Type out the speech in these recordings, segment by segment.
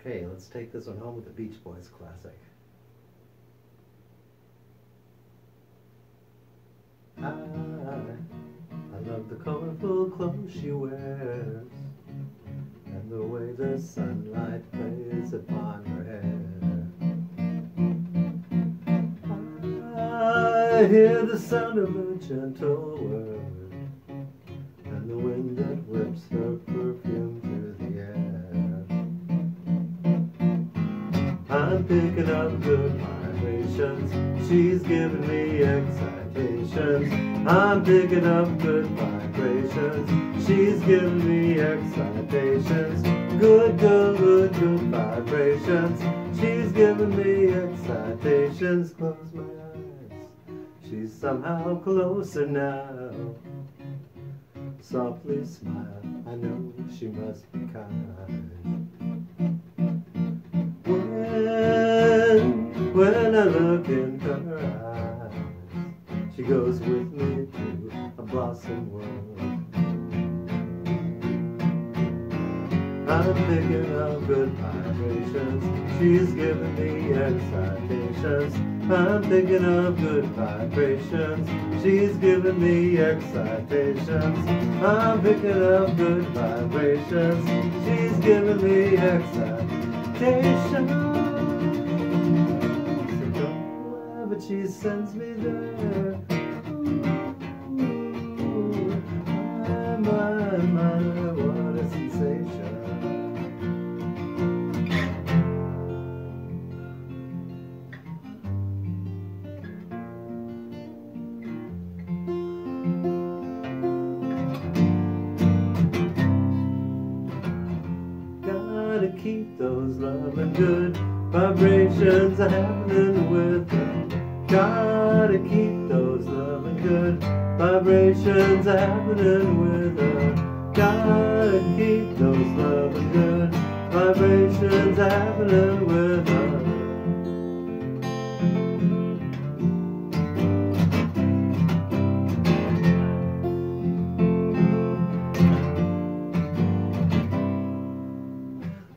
Okay, let's take this one home with the Beach Boys classic. I, I love the colorful clothes she wears and the way the sunlight plays upon her hair. I hear the sound of a gentle word I'm picking up good vibrations. She's giving me excitations. I'm picking up good vibrations. She's giving me excitations. Good, good, good, good vibrations. She's giving me excitations. Close my eyes. She's somehow closer now. Softly smile. I know she must be kind. When I look in her eyes, she goes with me to a blossom world. I'm picking up good vibrations. She's giving me excitations. I'm picking up good vibrations. She's giving me excitations. I'm picking up good vibrations. She's giving me excitations. She sends me there. Ooh, my, my, my, what a sensation. Gotta keep those loving good vibrations happening with them. Gotta keep those loving good vibrations happening with her. Gotta keep those loving good vibrations happening with her.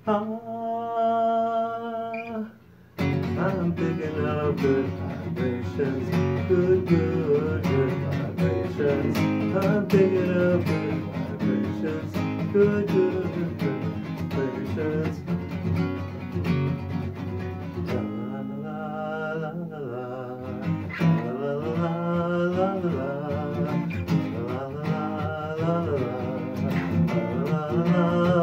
Ah, I'm picking up good vibrations, good, good, good vibrations. I'm picking up good vibrations, good, good, good, good vibrations. la la la la